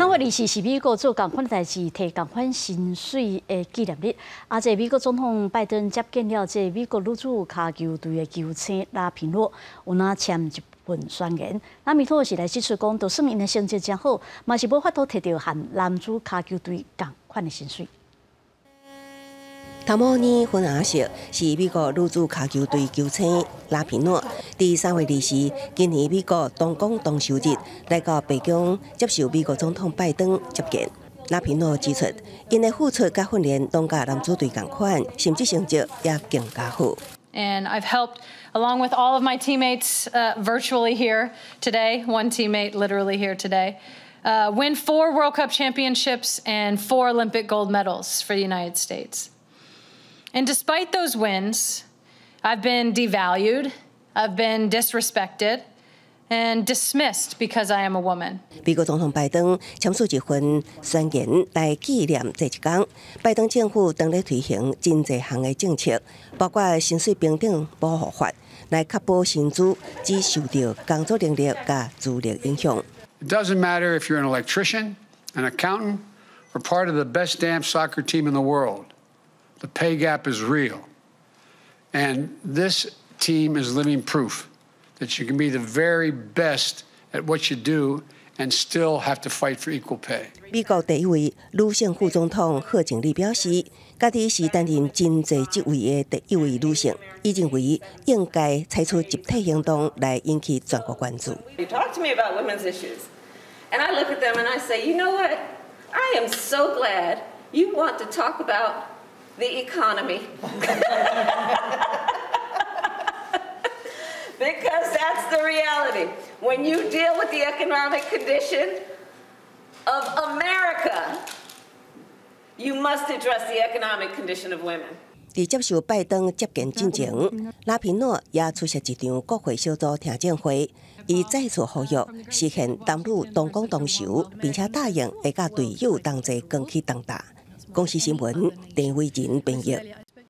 那么二十是美国做共款代志、提共款薪水的纪念日。啊，这美国总统拜登接见了这美国女子卡球队的球星拉皮诺，有那签一份宣言。拉平诺是来指出讲，就算因的成绩真好，嘛是无法度摕到和男子卡球队同款的薪水。汤姆尼·芬阿瑟是美国女子卡球队球星拉皮诺。第三位二是今年美国东宫冬休日来到北京接受美国总统拜登接见。拉皮诺指出，因的付出甲训练拢甲男子队同款，甚至成绩也更加好。And I've helped, along with all of my teammates uh, virtually here today, one teammate literally here today, uh, win four World Cup championships and four Olympic gold medals for the United States. And despite those wins, I've been devalued, I've been disrespected, and dismissed because I am a woman. 美国总统拜登签署一份宣言来纪念这一天。拜登政府正在推行真济项的政策，包括薪水平等保护法，来确保薪资只受到工作能力甲资历影响。It doesn't matter if you're an electrician, an accountant, or part of the best damn soccer team in the world. The pay gap is real. And this team is living proof that you can be the very best at what you do and still have to fight for equal pay. 美国第一位女性副总统贺锦丽表示，家己是担任真济职位的第一位女性，伊认为应该采取集体行动来引起全国关注。You talk to me about women's issues, and I look at them and I say, you know what? I am so glad you want to talk about the economy. because that's the reality. When you deal with the economic condition of America, you must address the economic condition of women. 在接受拜登接见进程，拉皮诺也出席一场国会小组听证会，伊再次呼吁实现男女同工同酬，并且答应会甲队友同齐扛起重担。公司新闻，陈伟仁编译。